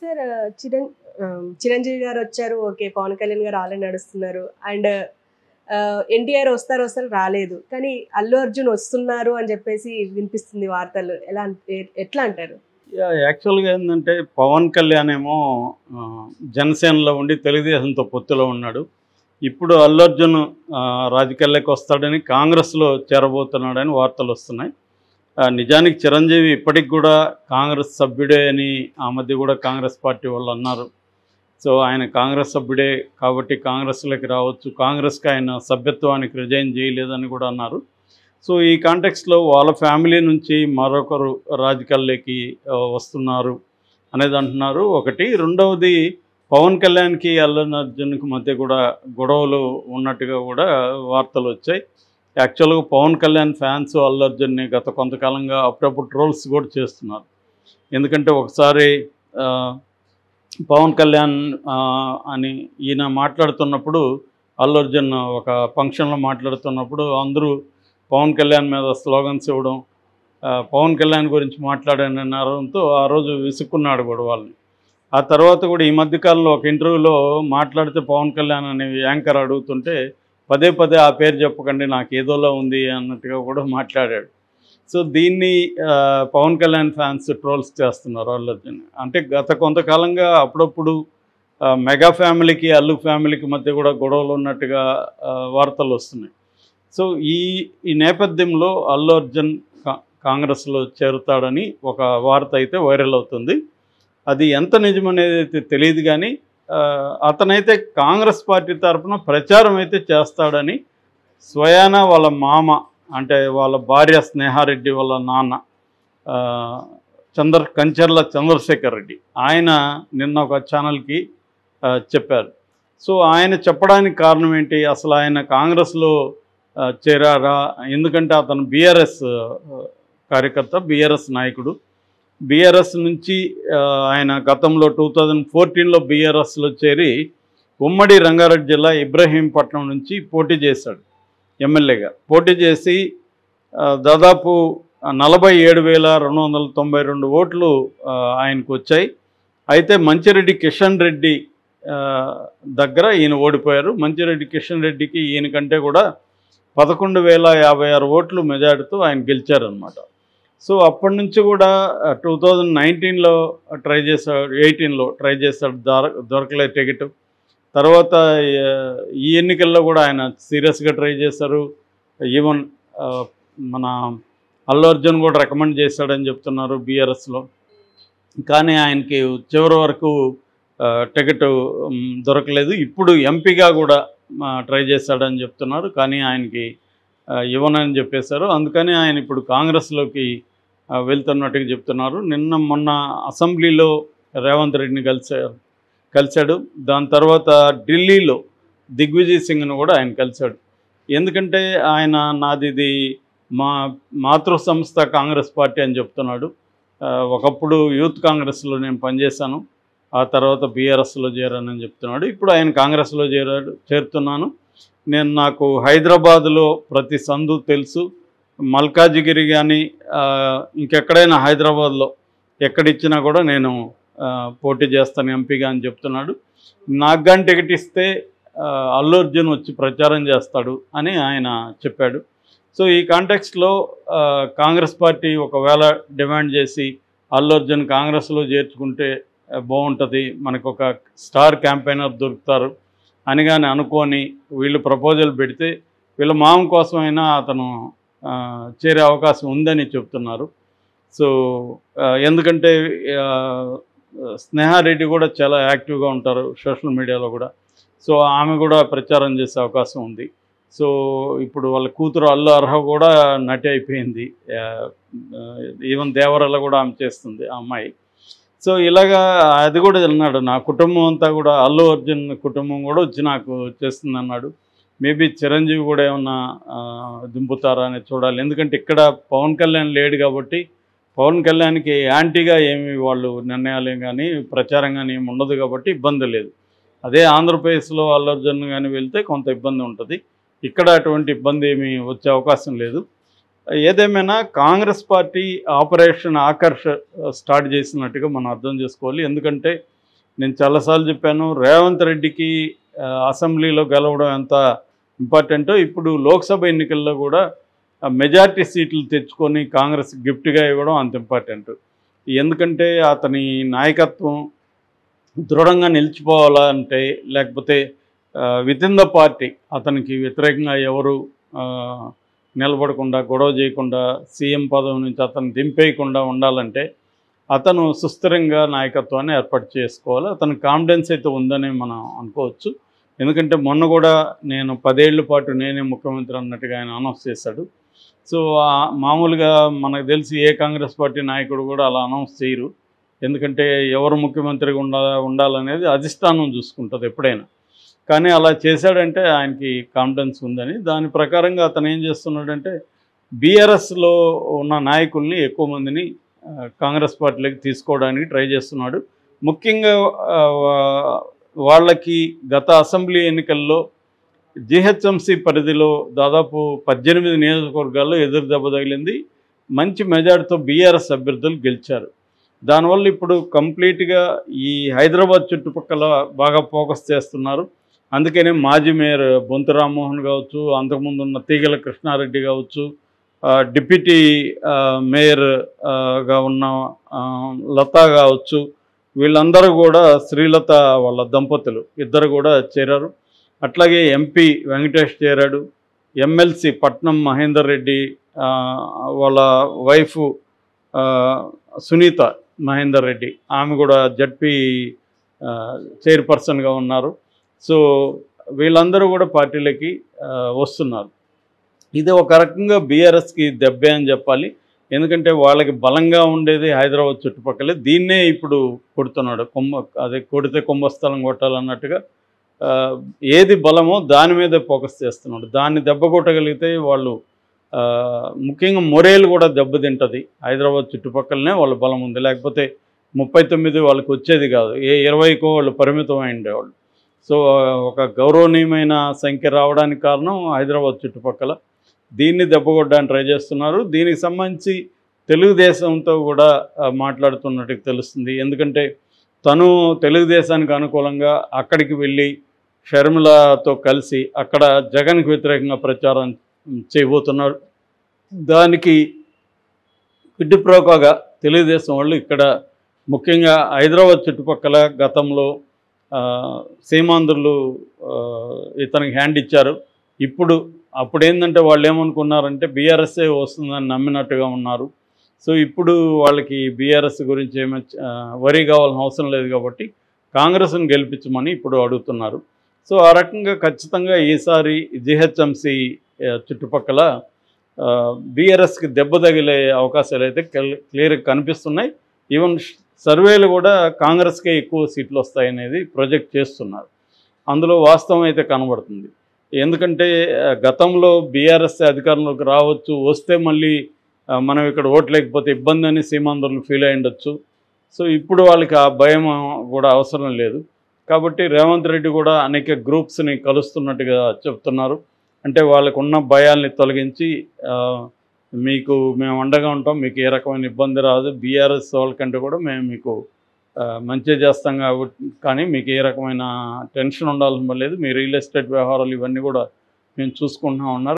Sir చిరం Chiranjeevi గారు వచ్చారు. Okay Pawan Kalyan గారు ఆల్రెడీ నడుస్తున్నారు. అండ్ ఎన్టీఆర్ వస్తారు వస్తారు రాలేదు. కానీ అల్లు అర్జున్ వస్తున్నారు అని చెప్పేసి వినిపిస్తుంది వార్తలు. ఎలా ఎట్లా అంటారు? యాక్చువల్గా ఏంటంటే పవన్ కళ్యాణ్ ఏమో జనసేనలో ఉండి తెలుగుదేశంతో పొత్తులో ఉన్నాడు. ఇప్పుడు అల్లు అర్జున్ రాజకీయాల్లోకి వస్తాడని కాంగ్రెస్లో చేరబోతున్నాడని వార్తలు వస్తున్నాయి. నిజానికి చిరంజీవి ఇప్పటికి కూడా కాంగ్రెస్ సభ్యుడే అని ఆ మధ్య కూడా కాంగ్రెస్ పార్టీ వాళ్ళు అన్నారు. సో ఆయన కాంగ్రెస్ సభ్యుడే కాబట్టి కాంగ్రెస్లోకి రావచ్చు. కాంగ్రెస్కి ఆయన సభ్యత్వానికి రిజైన్ చేయలేదని కూడా అన్నారు. సో ఈ కాంటెక్స్లో వాళ్ళ ఫ్యామిలీ నుంచి మరొకరు రాజకీయాల్లోకి వస్తున్నారు అనేది అంటున్నారు. ఒకటి. రెండవది పవన్ కళ్యాణ్కి అల్లు అర్జున్కి మధ్య కూడా గొడవలు ఉన్నట్టుగా కూడా వార్తలు వచ్చాయి. యాక్చువల్గా పవన్ కళ్యాణ్ ఫ్యాన్స్ అల్లు అర్జున్ని గత కొంతకాలంగా అప్పుడప్పుడు ట్రోల్స్ కూడా చేస్తున్నారు. ఎందుకంటే ఒకసారి పవన్ కళ్యాణ్ అని ఈయన మాట్లాడుతున్నప్పుడు అల్లు అర్జున్ ఒక ఫంక్షన్లో మాట్లాడుతున్నప్పుడు అందరూ పవన్ కళ్యాణ్ మీద స్లోగన్స్ ఇవ్వడం పవన్ కళ్యాణ్ గురించి మాట్లాడాను అనడంతో ఆ రోజు విసుక్కున్నాడు కూడా వాళ్ళని. ఆ తర్వాత కూడా ఈ మధ్యకాలంలో ఒక ఇంటర్వ్యూలో మాట్లాడితే పవన్ కళ్యాణ్ అనే యాంకర్ అడుగుతుంటే పదే పదే ఆ పేరు చెప్పకండి నాకు ఏదోలా ఉంది అన్నట్టుగా కూడా మాట్లాడాడు. సో దీన్ని పవన్ కళ్యాణ్ ఫ్యాన్స్ ట్రోల్స్ చేస్తున్నారు అల్లు అర్జున్. అంటే గత కొంతకాలంగా అప్పుడప్పుడు మెగా ఫ్యామిలీకి అల్లు ఫ్యామిలీకి మధ్య కూడా గొడవలు ఉన్నట్టుగా వార్తలు వస్తున్నాయి. సో ఈ ఈ నేపథ్యంలో అల్లు అర్జున్ కా- కాంగ్రెస్లో చేరుతాడని ఒక వార్త అయితే వైరల్ అవుతుంది. అది ఎంత నిజమనేది అయితే తెలియదు కానీ అతనైతే కాంగ్రెస్ పార్టీ తరఫున ప్రచారం అయితే చేస్తాడని స్వయాన వాళ్ళ మామ అంటే వాళ్ళ భార్య స్నేహారెడ్డి వాళ్ళ నాన్న చంద్ర కంచర్ల చంద్రశేఖర్ రెడ్డి ఆయన నిన్న ఒక ఛానల్కి చెప్పారు. సో ఆయన చెప్పడానికి కారణం ఏంటి? అసలు ఆయన కాంగ్రెస్లో చేరారా? ఎందుకంటే అతను బీఆర్ఎస్ కార్యకర్త బీఆర్ఎస్ నాయకుడు. బీఆర్ఎస్ నుంచి ఆయన గతంలో టూ థౌజండ్ ఫోర్టీన్లో బీఆర్ఎస్లో చేరి ఉమ్మడి రంగారెడ్డి జిల్లా ఇబ్రహీంపట్నం నుంచి పోటీ చేశాడు ఎమ్మెల్యేగా. పోటీ చేసి దాదాపు నలభై ఏడు వేల రెండు వందల తొంభై రెండు ఓట్లు ఆయనకు వచ్చాయి. అయితే మంచిరెడ్డి కిషన్ రెడ్డి దగ్గర ఈయన ఓడిపోయారు. మంచిరెడ్డి కిషన్ రెడ్డికి ఈయన కంటే కూడా పదకొండు వేల యాభై ఆరు ఓట్లు మెజార్టీతో ఆయన గెలిచారనమాట సో అప్పటి నుంచి కూడా టూ థౌజండ్ నైన్టీన్లో ట్రై చేశాడు ఎయిటీన్లో ట్రై చేశాడు దొర దొరకలే టికెట్. తర్వాత ఈ ఎన్నికల్లో కూడా ఆయన సీరియస్గా ట్రై చేశారు. ఈవెన్ మన అల్లు అర్జున్ కూడా రికమెండ్ చేశాడని చెప్తున్నారు బీఆర్ఎస్లో. కానీ ఆయనకి చివరి వరకు టికెట్ దొరకలేదు. ఇప్పుడు ఎంపీగా కూడా ట్రై చేశాడని చెప్తున్నారు. కానీ ఆయనకి ఇవ్వనని చెప్పేశారు. అందుకని ఆయన ఇప్పుడు కాంగ్రెస్లోకి వెళ్తున్నట్టుగా చెప్తున్నారు. నిన్న మొన్న అసెంబ్లీలో రేవంత్ రెడ్డిని కలిశారు కలిశాడు. దాని తర్వాత ఢిల్లీలో దిగ్విజయ్ సింగ్ను కూడా ఆయన కలిశాడు. ఎందుకంటే ఆయన నాదిది మా మాతృ సంస్థ కాంగ్రెస్ పార్టీ అని చెప్తున్నాడు. ఒకప్పుడు యూత్ కాంగ్రెస్లో నేను పనిచేశాను. ఆ తర్వాత బీఆర్ఎస్లో చేరానని చెప్తున్నాడు. ఇప్పుడు ఆయన కాంగ్రెస్లో చేరాడు చేరుతున్నాను. నేను నాకు హైదరాబాద్లో ప్రతి సందు తెలుసు. మల్కాజిగిరి కానీ ఇంకెక్కడైనా హైదరాబాద్లో ఎక్కడిచ్చినా కూడా నేను పోటీ చేస్తాను ఎంపీగా అని చెప్తున్నాడు. నాకు కానీ టికెట్ ఇస్తే అల్లు అర్జున్ వచ్చి ప్రచారం చేస్తాడు అని ఆయన చెప్పాడు. సో ఈ కాంటెక్స్ట్లో కాంగ్రెస్ పార్టీ ఒకవేళ డిమాండ్ చేసి అల్లు అర్జున్ కాంగ్రెస్లో చేర్చుకుంటే బాగుంటుంది. మనకు ఒక స్టార్ క్యాంపెయినర్ దొరుకుతారు. అని కానీ అనుకొని వీళ్ళు ప్రపోజల్ పెడితే వీళ్ళ మామ కోసమైనా అతను చేరే అవకాశం ఉందని చెప్తున్నారు. సో ఎందుకంటే స్నేహారెడ్డి కూడా చాలా యాక్టివ్గా ఉంటారు సోషల్ మీడియాలో కూడా. సో ఆమె కూడా ప్రచారం చేసే అవకాశం ఉంది. సో ఇప్పుడు వాళ్ళ కూతురు అల్లు అర్హ కూడా నటి అయిపోయింది. ఈవెన్ దేవరల్ల కూడా ఆమె చేస్తుంది ఆ అమ్మాయి. సో ఇలాగా అది కూడా అన్నాడు. నా కుటుంబం అంతా కూడా అల్లు అర్జున్ కుటుంబం కూడా వచ్చి నాకు చేస్తుంది అన్నాడు. మేబీ చిరంజీవి కూడా ఏమన్నా దింపుతారా అని చూడాలి. ఎందుకంటే ఇక్కడ పవన్ కళ్యాణ్ లేడు కాబట్టి పవన్ కళ్యాణ్కి యాంటీగా ఏమి వాళ్ళు నిర్ణయాలు కానీ ప్రచారం కానీ ఏమి ఉండదు కాబట్టి ఇబ్బంది లేదు. అదే ఆంధ్రప్రదేశ్లో అల్లు అర్జున్ కానీ వెళ్తే కొంత ఇబ్బంది ఉంటుంది. ఇక్కడ అటువంటి ఇబ్బంది ఏమీ వచ్చే అవకాశం లేదు. ఏదేమైనా కాంగ్రెస్ పార్టీ ఆపరేషన్ ఆకర్ష స్టార్ట్ చేసినట్టుగా మనం అర్థం చేసుకోవాలి. ఎందుకంటే నేను చాలాసార్లు చెప్పాను రేవంత్ రెడ్డికి అసెంబ్లీలో గెలవడం ఎంత ఇంపార్టెంటో ఇప్పుడు లోక్సభ ఎన్నికల్లో కూడా మెజారిటీ సీట్లు తెచ్చుకొని కాంగ్రెస్ గిఫ్ట్గా ఇవ్వడం అంత ఇంపార్టెంట్. ఎందుకంటే అతని నాయకత్వం దృఢంగా నిలిచిపోవాలంటే లేకపోతే విత్ ఇన్ ద పార్టీ అతనికి వ్యతిరేకంగా ఎవరు నిలబడకుండా గొడవ చేయకుండా సీఎం పదవి నుంచి అతను దింపేయకుండా ఉండాలంటే అతను సుస్థిరంగా నాయకత్వాన్ని ఏర్పాటు చేసుకోవాలి. అతను కాన్ఫిడెన్స్ అయితే ఉందని మనం అనుకోవచ్చు. ఎందుకంటే మొన్న కూడా నేను పదేళ్ళ పాటు నేనే ముఖ్యమంత్రి అన్నట్టుగా ఆయన అనౌన్స్ చేశాడు. సో మామూలుగా మనకు తెలిసి ఏ కాంగ్రెస్ పార్టీ నాయకుడు కూడా అలా అనౌన్స్ చేయరు. ఎందుకంటే ఎవరు ముఖ్యమంత్రిగా ఉండాలనేది అధిష్టానం చూసుకుంటుంది ఎప్పుడైనా. కానీ అలా చేశాడంటే ఆయనకి కాన్ఫిడెన్స్ ఉందని. దాని ప్రకారంగా అతను ఏం చేస్తున్నాడంటే బీఆర్ఎస్లో ఉన్న నాయకుల్ని ఎక్కువ మందిని కాంగ్రెస్ పార్టీలోకి తీసుకోవడానికి ట్రై చేస్తున్నాడు. ముఖ్యంగా వాళ్ళకి గత అసెంబ్లీ ఎన్నికల్లో జిహెచ్ఎంసీ పరిధిలో దాదాపు పద్దెనిమిది నియోజకవర్గాల్లో ఎదురు దెబ్బ తగిలింది. మంచి మెజార్టీతో బీఆర్ఎస్ అభ్యర్థులు గెలిచారు. దానివల్ల ఇప్పుడు కంప్లీట్గా ఈ హైదరాబాద్ చుట్టుపక్కల బాగా ఫోకస్ చేస్తున్నారు. అందుకనే మాజీ మేయర్ బొంతు రామ్మోహన్ కావచ్చు అంతకుముందు ఉన్న తీగల కృష్ణారెడ్డి కావచ్చు డిప్యూటీ మేయర్గా ఉన్న లత కావచ్చు వీళ్ళందరూ కూడా శ్రీలత వాళ్ళ దంపతులు. ఇద్దరు కూడా చేరారు. అట్లాగే ఎంపీ వెంకటేష్ చేరాడు. ఎమ్మెల్సీ పట్నం మహేందర్ రెడ్డి వాళ్ళ వైఫ్ సునీత మహేందర్ రెడ్డి. ఆమె కూడా జడ్పీ చైర్పర్సన్గా ఉన్నారు. సో వీళ్ళందరూ కూడా పార్టీలకి వస్తున్నారు. ఇది ఒక రకంగా బీఆర్ఎస్కి దెబ్బే అని చెప్పాలి. ఎందుకంటే వాళ్ళకి బలంగా ఉండేది హైదరాబాద్ చుట్టుపక్కలే. దీన్నే ఇప్పుడు కొడుతున్నాడు. కొమ్మ అదే కొడితే కుంభస్థలం కొట్టాలన్నట్టుగా ఏది బలమో దాని మీదే ఫోకస్ చేస్తున్నాడు. దాన్ని దెబ్బ కొట్టగలిగితే వాళ్ళు ముఖ్యంగా మొరేలు కూడా దెబ్బతింటుంది. హైదరాబాద్ చుట్టుపక్కలనే వాళ్ళ బలం ఉంది. లేకపోతే ముప్పై తొమ్మిది వాళ్ళకి వచ్చేది కాదు. ఏ ఇరవైకో వాళ్ళు పరిమితం అయి ఉండేవాళ్ళు. సో ఒక గౌరవనీయమైన సంఖ్య రావడానికి కారణం హైదరాబాద్ చుట్టుపక్కల. దీన్ని దెబ్బకొట్టడానికి ట్రై చేస్తున్నారు. దీనికి సంబంధించి తెలుగుదేశంతో కూడా మాట్లాడుతున్నట్టు తెలుస్తుంది. ఎందుకంటే తను తెలుగుదేశానికి అనుకూలంగా అక్కడికి వెళ్ళి షర్మిలతో కలిసి అక్కడ జగన్కి వ్యతిరేకంగా ప్రచారం చేయబోతున్నారు. దానికి పిడ్డిప్రోకోగా తెలుగుదేశం వాళ్ళు ఇక్కడ ముఖ్యంగా హైదరాబాద్ చుట్టుపక్కల గతంలో సీమాంధ్రులు ఇతనికి హ్యాండ్ ఇచ్చారు. ఇప్పుడు అప్పుడు ఏంటంటే వాళ్ళు ఏమనుకున్నారంటే బీఆర్ఎస్ఏ వస్తుందని నమ్మినట్టుగా ఉన్నారు. సో ఇప్పుడు వాళ్ళకి బీఆర్ఎస్ గురించి ఏమీ వరి కావాల్సిన అవసరం లేదు కాబట్టి కాంగ్రెస్ను గెలిపించమని ఇప్పుడు అడుగుతున్నారు. సో ఆ రకంగా ఖచ్చితంగా ఈసారి జిహెచ్ఎంసి చుట్టుపక్కల బీఆర్ఎస్కి దెబ్బ తగిలే అవకాశాలు అయితే క్లియర్గా కనిపిస్తున్నాయి. ఈవెన్ సర్వేలు కూడా కాంగ్రెస్కే ఎక్కువ సీట్లు వస్తాయనేది ప్రొజెక్ట్ చేస్తున్నారు. అందులో వాస్తవం అయితే కనబడుతుంది. ఎందుకంటే గతంలో బీఆర్ఎస్ అధికారంలోకి రావచ్చు వస్తే మళ్ళీ మనం ఇక్కడ ఓటు లేకపోతే ఇబ్బంది అని సీమాంధ్రులు ఫీల్ అయి ఉండొచ్చు. సో ఇప్పుడు వాళ్ళకి ఆ భయం కూడా అవసరం లేదు. కాబట్టి రేవంత్ రెడ్డి కూడా అనేక గ్రూప్స్ని కలుస్తున్నట్టుగా చెప్తున్నారు. అంటే వాళ్ళకున్న భయాల్ని తొలగించి మీకు మేము అండగా ఉంటాం మీకు ఏ రకమైన ఇబ్బంది రాదు. బీఆర్ఎస్ వాళ్ళకంటే కూడా మేము మీకు మంచిగా చేస్తాం కాబట్టి కానీ మీకు ఏ రకమైన టెన్షన్ ఉండాల్సిన లేదు. మీ రియల్ ఎస్టేట్ వ్యవహారాలు ఇవన్నీ కూడా మేము చూసుకుంటున్నాం ఉన్నారు.